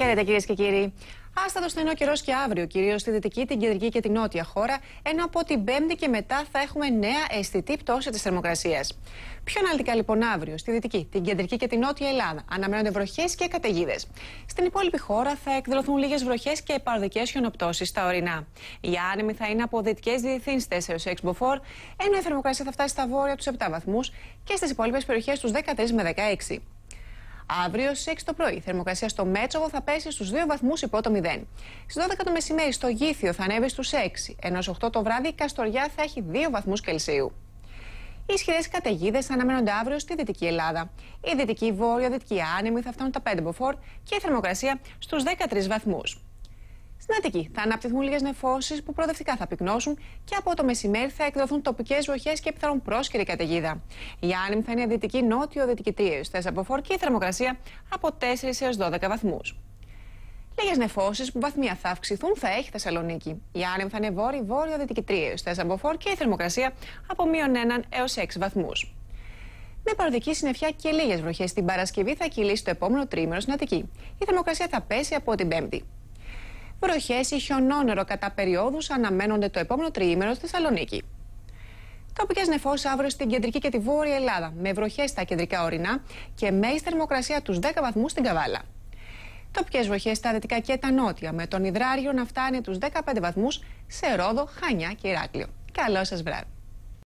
Χαίρετε κυρίες και κύριοι. Άστατο στενό καιρός και αύριο, κυρίως στη δυτική, την κεντρική και την νότια χώρα, ενώ από την Πέμπτη και μετά θα έχουμε νέα αισθητή πτώση της θερμοκρασίας. Πιο αναλυτικά λοιπόν αύριο, στη δυτική, την κεντρική και την νότια Ελλάδα, αναμένονται βροχές και καταιγίδες. Στην υπόλοιπη χώρα θα εκδηλωθούν λίγες βροχές και παροδικέ χιονοπτώσεις στα ορεινά. Οι άνεμοι θα είναι από δυτικές διευθύνσει 4 6 μποφόρ, ενώ η θερμοκρασία θα φτάσει στα βόρεια τους 7 βαθμούς και στις υπόλοιπες περιοχές τους 13 με 16. Αύριο στι 6 το πρωί, η θερμοκρασία στο Μέτσοβο θα πέσει στους 2 βαθμούς υπό το 0. Στις 12 το μεσημέρι στο Γήθιο θα ανέβει στους 6, ενώ στι 8 το βράδυ η Καστοριά θα έχει 2 βαθμούς Κελσίου. Οι ισχυρές καταιγίδες αναμένονται αύριο στη Δυτική Ελλάδα. Η Δυτική Βόρειο-Δυτική άνεμη θα φτάνουν τα 5 μποφόρ και η θερμοκρασία στους 13 βαθμούς. Στην Αττική θα αναπτυχθούν λίγες νεφώσεις που προοδευτικά θα πυκνώσουν και από το μεσημέρι θα εκδοθούν τοπικές βροχές και πιθανόν πρόσκαιρη καταιγίδα. Η άνεμη θα είναι δυτική νότιο-δυτική τρίου, θες από φόρ και η θερμοκρασία από 4 έως 12 βαθμούς. Λίγες νεφώσεις που βαθμία θα αυξηθούν θα έχει Θεσσαλονίκη. Η άνεμη θα είναι βόρειο-βόρειο-δυτική τρίου, θες από φόρ και η θερμοκρασία από μείον 1 έως 6 βαθμούς. Με παροδική συννεφιά και λίγες βροχές την Παρασκευή θα κυλήσει το επόμενο τρίμερο στην Αττική. Η θερμοκρασία θα πέσει από την Πέμπτη. Βροχές ή χιονόνερο κατά περιόδους αναμένονται το επόμενο τριήμερο στη Θεσσαλονίκη. Τοπικές νεφώσεις αύριο στην κεντρική και τη βόρεια Ελλάδα, με βροχές στα κεντρικά ορεινά και μέγιστη θερμοκρασία τους 10 βαθμούς στην Καβάλα. Τοπικές βροχές στα δυτικά και τα νότια, με τον υδράριο να φτάνει τους 15 βαθμούς σε Ρόδο, Χανιά και Ηράκλειο. Καλό σας βράδυ.